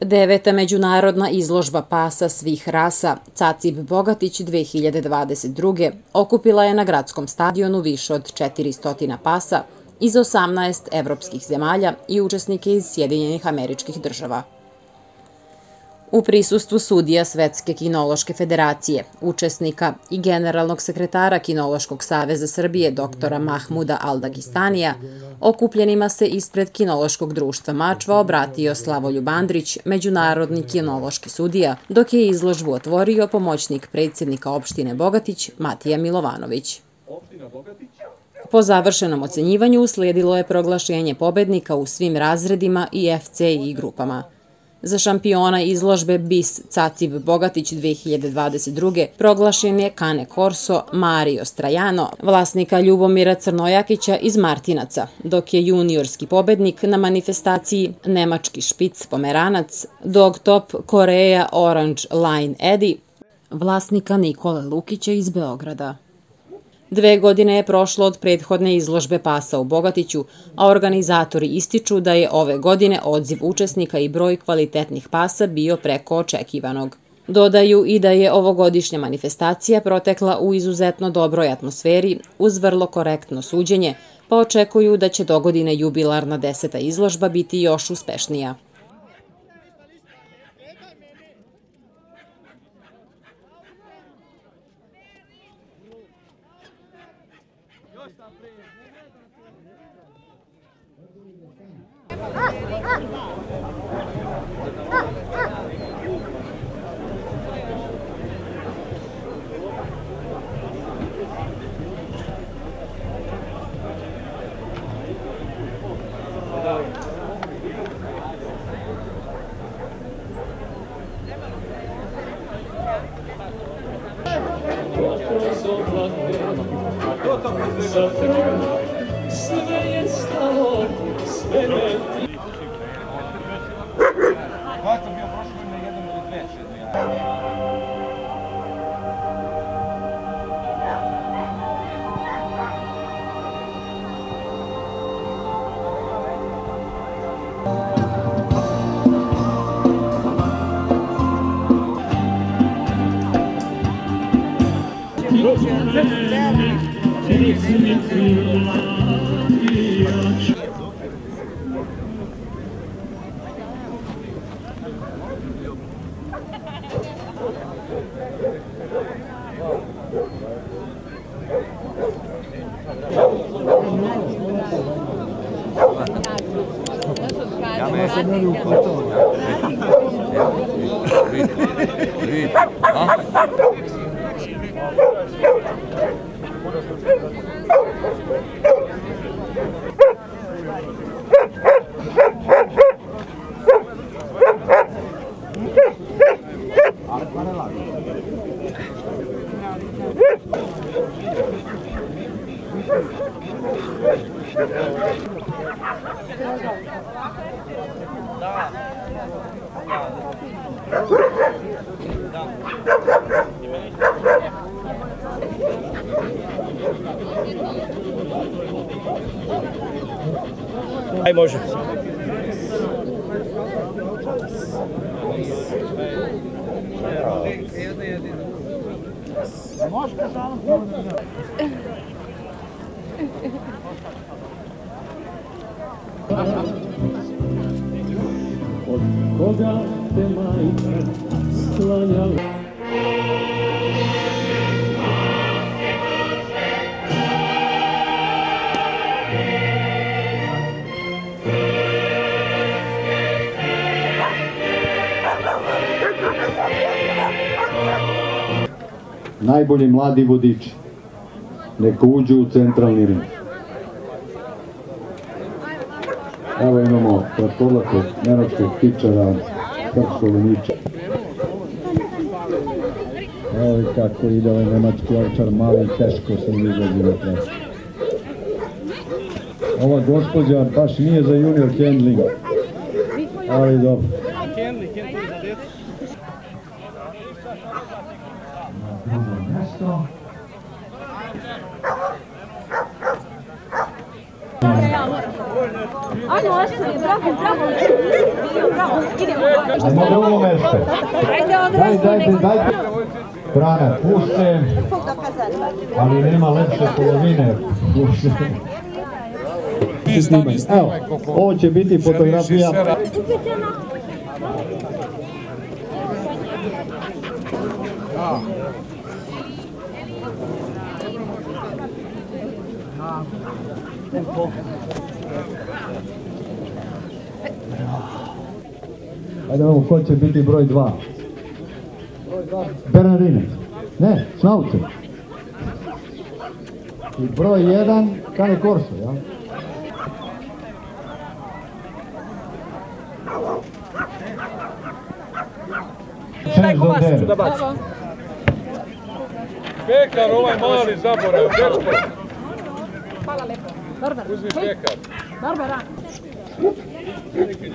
Deveta međunarodna izložba pasa svih rasa Cacib Bogatić 2022. okupila je na gradskom stadionu više od 400 pasa iz 18 evropskih zemalja i učesnike iz Sjedinjenih američkih država u prisustvu sudija Svetske kinološke federacije, učesnika i generalnog sekretara Kinološkog saveza Srbije doktora Mahmuda Aldagistanija, okupljenima se ispred Kinološkog društva Mačva obratio Slavoljub Andrić, međunarodni kinološki sudija, dok je izložbu otvorio pomoćnik predsjednika opštine Bogatić Matija Milovanović. Po završenom ocenjivanju uslijedilo je proglašenje pobednika u svim razredima i FCI grupama – Za šampiona izložbe BIS Cacib Bogatić 2022. proglašen je Kane Korso Mario Strajano, vlasnika Ljubomira Crnojakića iz Martinaca, dok je juniorski pobednik na manifestaciji Nemački špic Pomeranac, Dog Top Koreja Orange Line Eddie, vlasnika Nikole Lukića iz Beograda. Dve godine je prošlo od prethodne izložbe pasa u Bogatiću, a organizatori ističu da je ove godine odziv učesnika i broj kvalitetnih pasa bio preko očekivanog. Dodaju i da je ovogodišnja manifestacija protekla u izuzetno dobroj atmosferi uz vrlo korektno suđenje, pa očekuju da će dogodine jubilarna deseta izložba biti još uspešnija. Aj Od koga te majka sklanjala? Najbolji mladi vodiči neka uđu u centralni ring. Evo imamo kratkolakog nemačkog pičara Krškog Niča. Evo i kako ide ovaj nemački ovčar, mali i teško se izađe na tresu. Ova gospođa baš nije za junior handling, ali dobro. drugo mjesto. Ajmo, ostali, bravo, bravo, bravo, idemo. Ajmo drugo mesto. Ajde, on Daj, dajte. Frana, pušte, ali nema lepše polovine. Snimaj. Evo, ovo će biti fotografija. Ajde ovo, ko će biti broj dva? Bernardinec. Ne, Šnaucer. I broj jedan, Cane Corso, ja? Šest do devet. Pekar, ovaj mali zaborav, dečko. Hvala lepo. Barbara. Uzmi pekar. Barbara. Mene.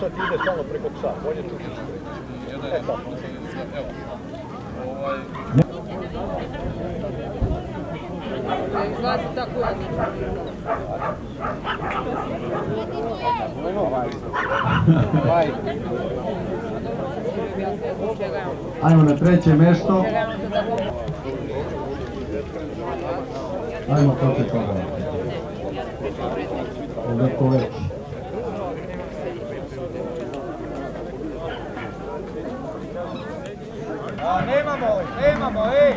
Pošto ti ide samo preko psa, bolje tu E tako. Evo. Ovaj, Ajmo na treće mjesto. Ajmo će toga. Ovako nemamo, nemamo, ej!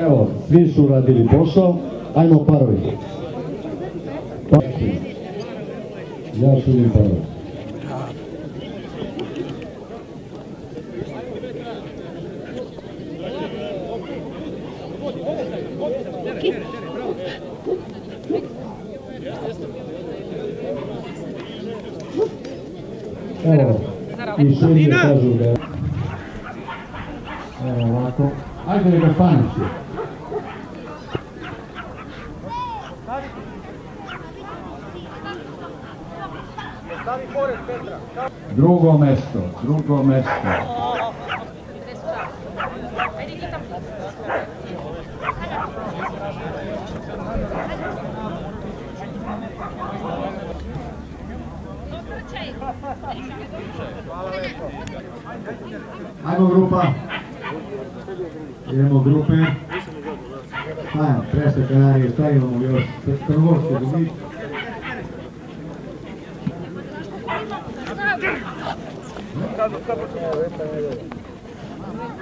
Evo, svi su radili posao. Ajmo parovi. Pa- Ja sudim parovi. Evo, i sudije kažu da je... Evo ovako. Ajde neka staneš je. Stavi pored Petra. Drugo mesto, drugo mesto. Ajmo grupa. Idemo grupe. Ajmo, preste kanarije, šta imamo još? Crnogorski dobit.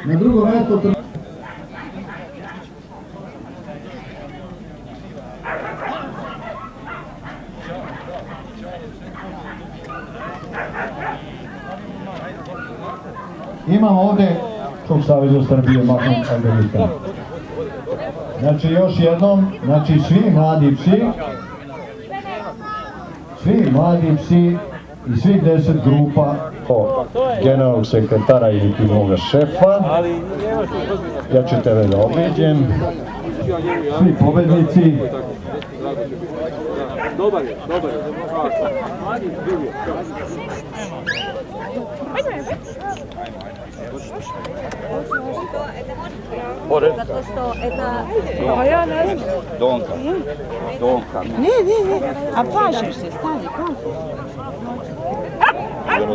Na drugo mesto Imamo ovdje Čuk Saveza Srbije, Mahom Afganistan. Znači još jednom, znači svi mladi psi, svi mladi psi i svih deset grupa generalnog sekretara ti moga šefa. Ja ću tebe da obiđem. Svi pobednici. Dobar je, dobar je. Zato što, eta... Donka. Donka. Ne, ne, ne, a pažeš se, stani, pažeš. Idemo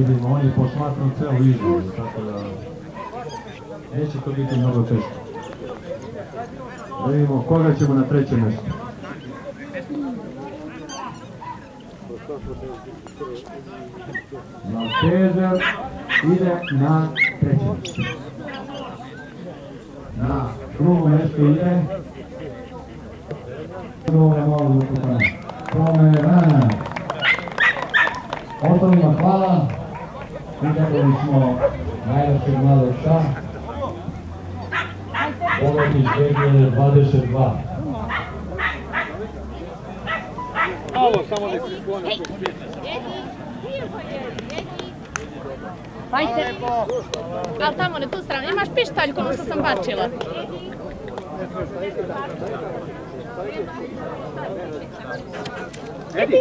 Vidimo, on je posmatrao celu izložbu, tako da neće to biti mnogo teško. Da vidimo koga ćemo na trećem mjestu. Maltezer ide na treće mjesto. Na drugo mjesto ide Drugo malo ukupno. Pomerana. Ostalima hvala. Vidjeli smo najlepšeg mladog psa. Bogatić 2022. Malo, samo da se skloni. Hajde. Ali tamo na tu stranu. Imaš pištaljku, ono što sam bačila. Edi,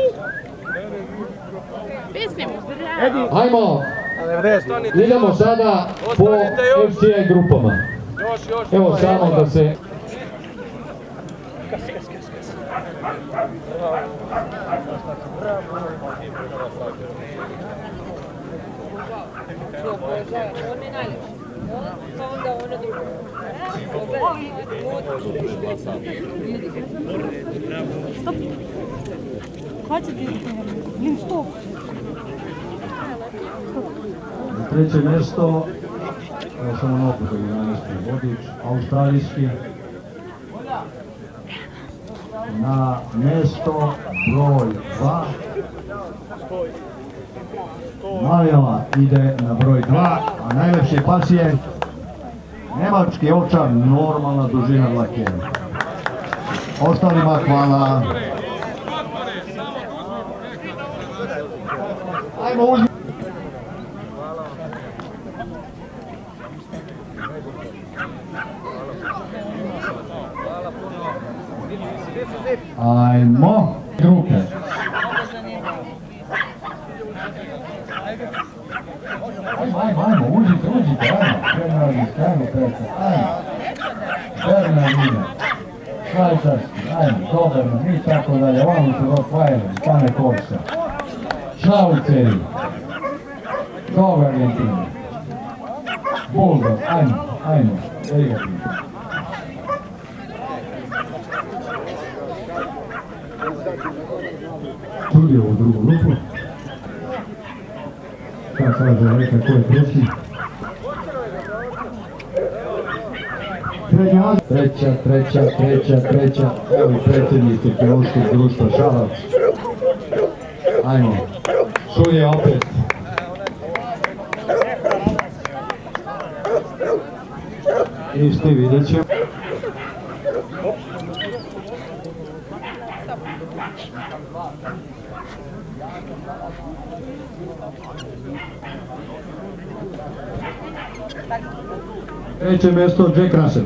Pisnimo. Ajmo, idemo sada po FCI grupama. još, još. Evo samo da se... Хватит, блин, стоп. Treće mjesto, evo samo na opet 11. vodič, australijski. Na mjesto broj 2. Marijala ide na broj 2, a najlepši pas je Nemački ovčar, normalna dužina dlake. Ostalima hvala. Ajmo uzmi. Ajmo, grupe. Ajmo, ajmo, uđite, uđite, ajmo. Bernardinski, ajmo, Petra, ajmo. Bernardina, Švajcarski, ajmo, Doberman tako dalje. Ovamo su Rottweiler, Cane Corsa. Šauceri, Dog Argentina. Bulldog, ajmo, ajmo, Brigatin. Čuli ovu drugu grupu. Šta kaže Leka, ko je treći? Treća, treća, treća, treća, evo i predsjednik Teološkog društva Šalac. Ajmo, Šulje opet. Isti vidjet ćemo. Treće mjesto Jack Russell.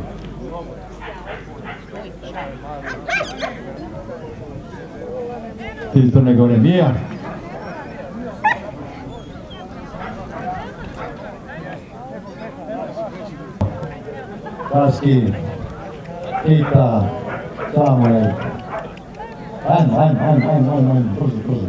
Iz Crne Gore Mija. Kaski, Tita, Samuel. Ajmo, ajmo, ajmo, ajmo, ajmo, ajmo, brzo, brzo.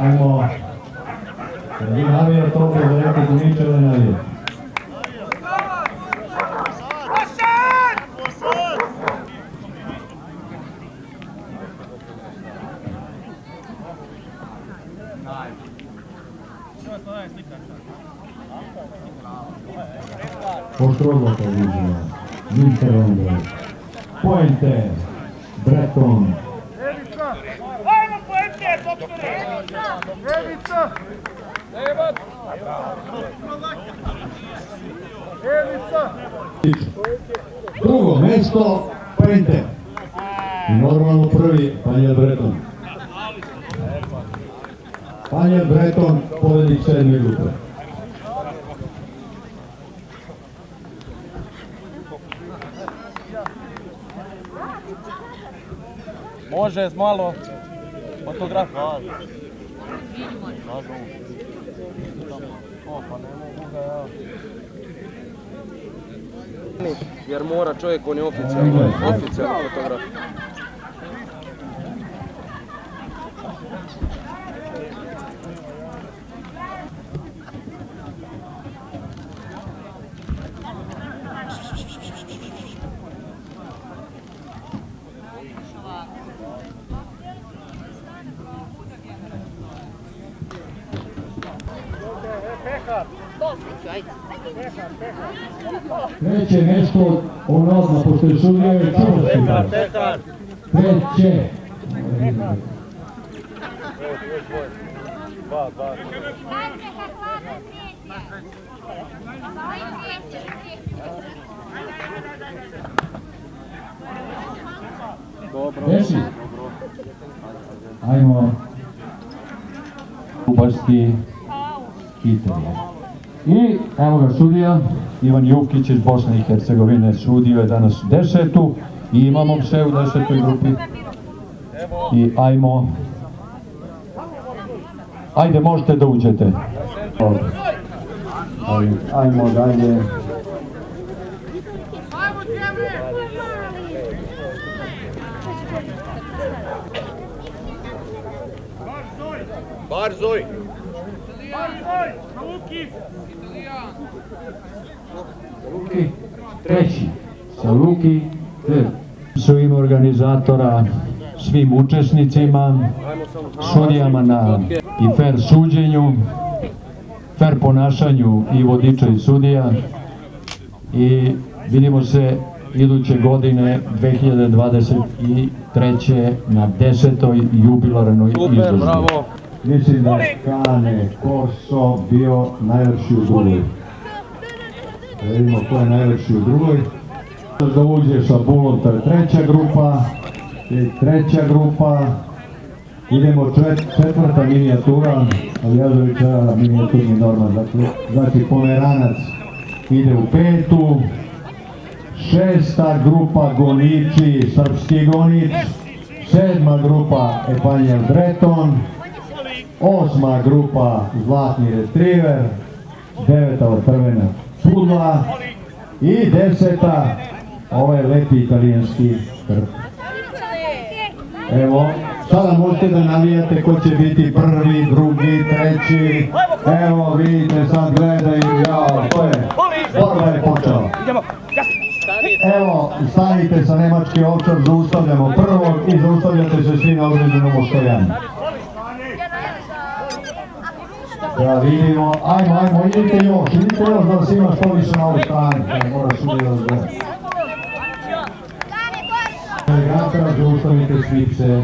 Ajmo. Vi navija to da rekao da navija. Ostrogo televizija, Winterlander, Pointe, Breton, Ajmo poente, doktore! Evica! Evica! Drugo mesto, Pointe. I normalno prvi, Panjer Breton. Panjer Breton, pobednik sedme grupe. Može malo fotograf. O, pa ne mogu ga ja. Jer mora čovjek, on je oficijalno, oficijalni fotograf. Treće mesto, on odmah, pošto je sudija je čuvaški. Treće. Desi. Ajmo. Kubarski Kitelje. I evo ga sudija, Ivan Jukić iz Bosne i Hercegovine sudio je danas desetu i imamo sve u desetoj grupi. I ajmo, ajde možete da uđete. Ajmo dalje. Barzoj! Treći, sa Luki, su ime organizatora, svim učesnicima, sudijama na i fair suđenju, fair ponašanju i vodiča i sudija i vidimo se iduće godine 2023. na desetoj jubilarnoj Super, izložbi. Mislim da je Kane Korso bio najlepši u. Da vidimo ko je najlepši u drugoj. Da uđe sa Bulom, to je treća grupa. I treća grupa. Idemo čet, četvrta minijatura. Aljazovića minijaturni norman. Dakle, znači Pomeranac ide u petu. Šesta grupa Goniči, Srpski Gonič. Sedma grupa Epanjel Breton. Osma grupa Zlatni Retriver, deveta od Crvena Pudla i deseta ovaj lepi italijanski krp. Evo, sada možete da navijate ko će biti prvi, drugi, treći. Evo vidite sad gledaju, jao, to je, borba je počela. Evo, stanite sa nemački ovčar, zaustavljamo prvog i zaustavljate se svi na određenom ostojanju. Da vidimo, ajmo, ajmo, idite još, idite još da vas ima što više na ovoj strani, da mora sudi da vas gleda. Elegantno zaustavite svi se.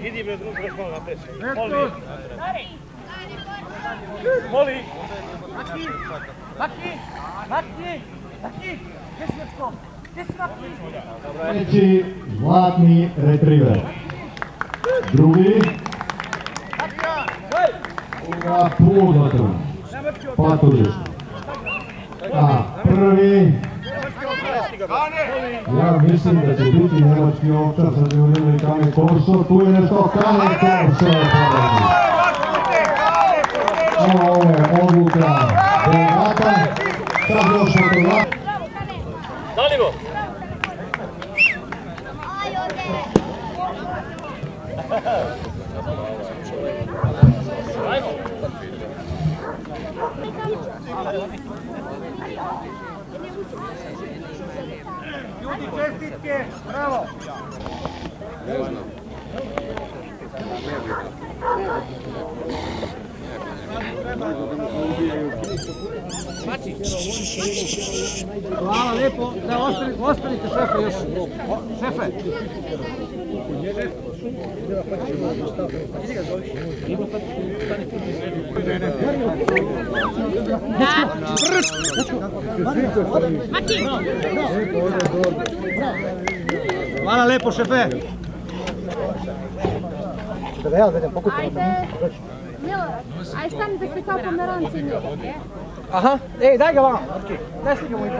Idi bre, drugo, još malo napred. Moli. Moli. Maki. Maki. Maki. Maki. Gdje si dečko? Gdje si Maki? Treći, zlatni retriver. Drugi, Uga Pudotr. Patužiš. A prvi, ja mislim da će biti nemački ovčar sa i Kane Korso. Tu je nešto Kane Korso. ovo je odluka delegata. Sad još fotograf. Ljudi, čestitke, bravo! Hvala lijepo, da ostanite, šefe još. Šefe. Hvala lijepo šefe. Ajde, Milorad, aj stanite se kao pomeranci njega. Aha, ej daj ga vam. Daj slikamo i